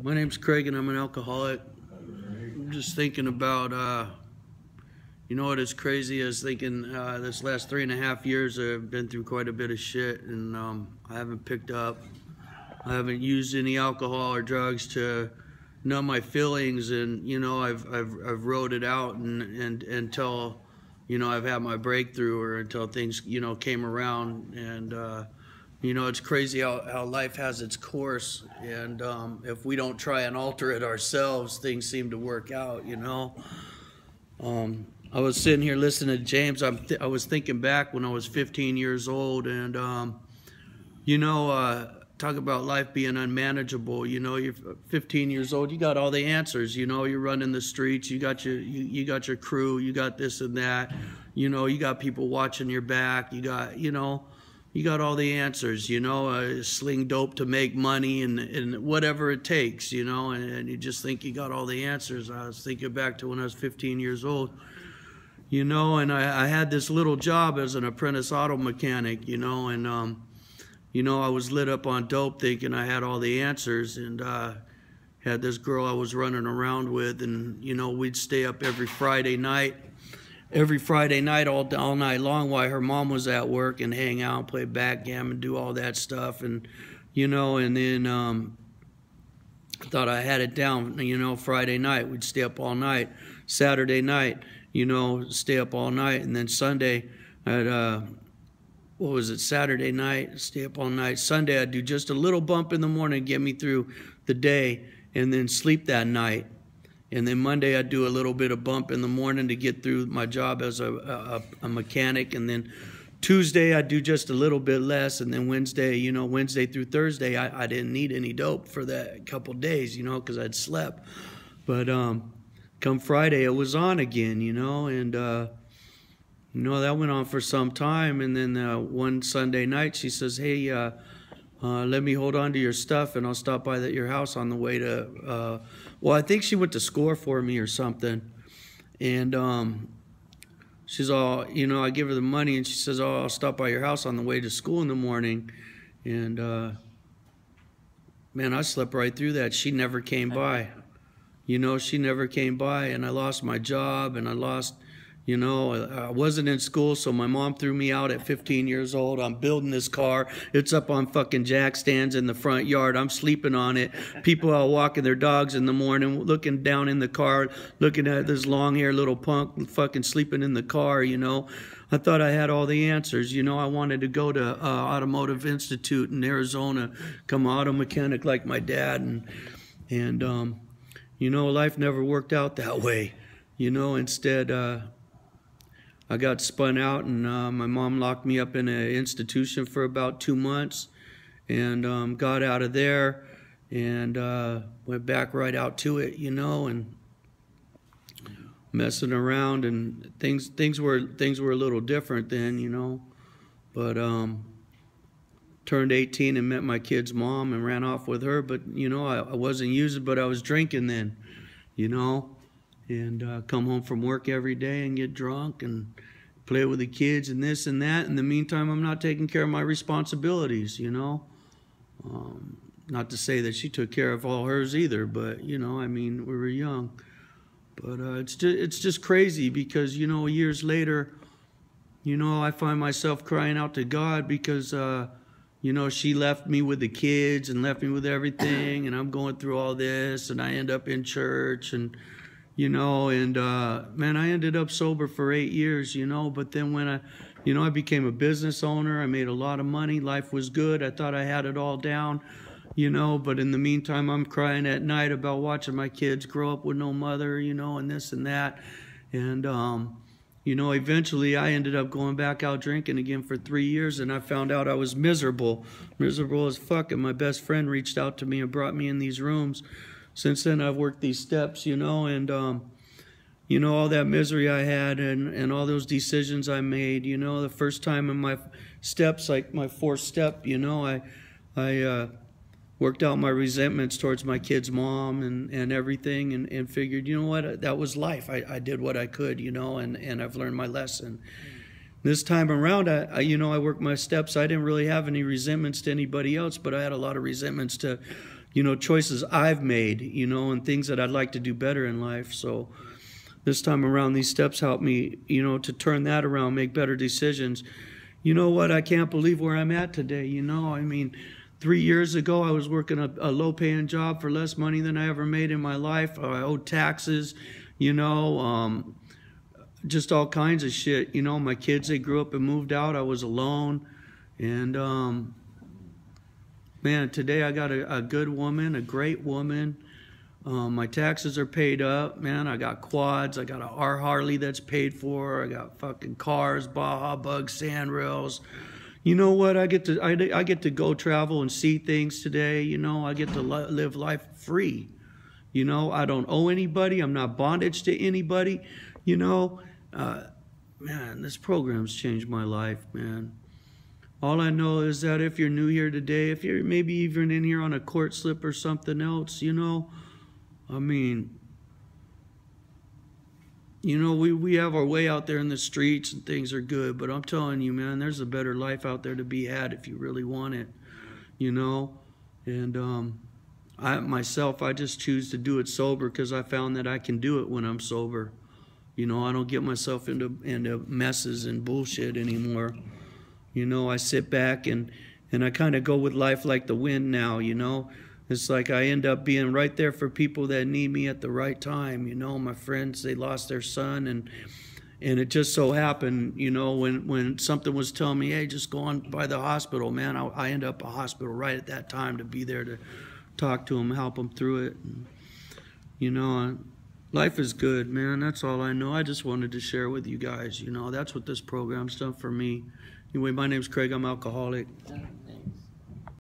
My name's Craig and I'm an alcoholic. I'm just thinking about, uh, you know what is crazy? I was thinking uh, this last three and a half years I've been through quite a bit of shit and um, I haven't picked up. I haven't used any alcohol or drugs to numb my feelings and, you know, I've, I've, I've wrote it out and, and until, you know, I've had my breakthrough or until things, you know, came around and, uh, you know, it's crazy how, how life has its course, and um, if we don't try and alter it ourselves, things seem to work out, you know. Um, I was sitting here listening to James. I'm th I was thinking back when I was 15 years old, and um, you know, uh, talk about life being unmanageable. You know, you're 15 years old, you got all the answers. You know, you're running the streets, you got your you, you got your crew, you got this and that. You know, you got people watching your back. You got you know you got all the answers, you know, uh, sling dope to make money and, and whatever it takes, you know, and, and, you just think you got all the answers. I was thinking back to when I was 15 years old, you know, and I, I had this little job as an apprentice auto mechanic, you know, and, um, you know, I was lit up on dope thinking I had all the answers and, uh, had this girl I was running around with and, you know, we'd stay up every Friday night every Friday night all all night long while her mom was at work and hang out, and play backgammon, and do all that stuff, and you know, and then um, I thought I had it down. You know, Friday night we'd stay up all night. Saturday night, you know, stay up all night, and then Sunday at uh, what was it? Saturday night, stay up all night. Sunday I'd do just a little bump in the morning, get me through the day, and then sleep that night and then Monday I'd do a little bit of bump in the morning to get through my job as a, a, a, mechanic. And then Tuesday I'd do just a little bit less. And then Wednesday, you know, Wednesday through Thursday, I, I didn't need any dope for that couple days, you know, because I'd slept. But um, come Friday, it was on again, you know, and, uh, you know, that went on for some time. And then uh, one Sunday night, she says, hey, uh, uh, let me hold on to your stuff and I'll stop by the, your house on the way to, uh, well, I think she went to score for me or something. And um, she's all, you know, I give her the money and she says, oh, I'll stop by your house on the way to school in the morning. And uh, man, I slept right through that. She never came by. You know, she never came by and I lost my job and I lost you know, I wasn't in school, so my mom threw me out at 15 years old. I'm building this car. It's up on fucking jack stands in the front yard. I'm sleeping on it. People are walking their dogs in the morning, looking down in the car, looking at this long haired little punk fucking sleeping in the car, you know. I thought I had all the answers. You know, I wanted to go to uh, Automotive Institute in Arizona, come auto mechanic like my dad. And, and um, you know, life never worked out that way. You know, instead, uh, I got spun out, and uh, my mom locked me up in an institution for about two months, and um, got out of there, and uh, went back right out to it, you know, and messing around, and things things were things were a little different then, you know, but um, turned 18 and met my kid's mom and ran off with her, but you know, I, I wasn't using, but I was drinking then, you know and uh, come home from work every day and get drunk and play with the kids and this and that. In the meantime, I'm not taking care of my responsibilities, you know. Um, not to say that she took care of all hers either, but you know, I mean, we were young. But uh, it's just it's just crazy because you know, years later, you know, I find myself crying out to God because. Uh, you know, she left me with the kids and left me with everything, and I'm going through all this, and I end up in church, and you know, and uh, man, I ended up sober for eight years, you know, but then when I, you know, I became a business owner, I made a lot of money, life was good, I thought I had it all down, you know, but in the meantime, I'm crying at night about watching my kids grow up with no mother, you know, and this and that, and, um, you know, eventually I ended up going back out drinking again for three years, and I found out I was miserable, miserable as fuck, and my best friend reached out to me and brought me in these rooms, since then I've worked these steps, you know, and um, you know all that misery I had and and all those decisions I made. You know, the first time in my steps, like my fourth step, you know, I I uh, worked out my resentments towards my kid's mom and and everything, and and figured, you know what, that was life. I I did what I could, you know, and and I've learned my lesson. This time around, I, I, you know, I worked my steps. I didn't really have any resentments to anybody else, but I had a lot of resentments to you know, choices I've made, you know, and things that I'd like to do better in life. So this time around, these steps help me, you know, to turn that around, make better decisions. You know what? I can't believe where I'm at today. You know, I mean, three years ago, I was working a, a low paying job for less money than I ever made in my life. I owed taxes, you know, um, just all kinds of shit. You know, my kids, they grew up and moved out. I was alone. And, um, man, today I got a, a good woman, a great woman. Um, my taxes are paid up, man. I got quads. I got a R Harley that's paid for. I got fucking cars, Baja Bugs, sand rails. You know what? I get to I, I get to go travel and see things today. You know, I get to li- live life free. You know, I don't owe anybody. I'm not bondage to anybody. You know, uh, man, this program's changed my life, man. All I know is that if you're new here today, if you're maybe even in here on a court slip or something else, you know, I mean, you know, we, we have our way out there in the streets and things are good, but I'm telling you, man, there's a better life out there to be had if you really want it, you know? And um, I myself, I just choose to do it sober because I found that I can do it when I'm sober. You know, I don't get myself into, into messes and bullshit anymore. You know, I sit back and, and I kind of go with life like the wind now, you know? It's like I end up being right there for people that need me at the right time. You know, my friends, they lost their son and and it just so happened, you know, when, when something was telling me, hey, just go on by the hospital, man, I, I end up a hospital right at that time to be there to talk to them, help them through it. And, you know, uh, life is good, man. That's all I know. I just wanted to share with you guys, you know, that's what this program's done for me. Anyway, my name's Craig. I'm alcoholic.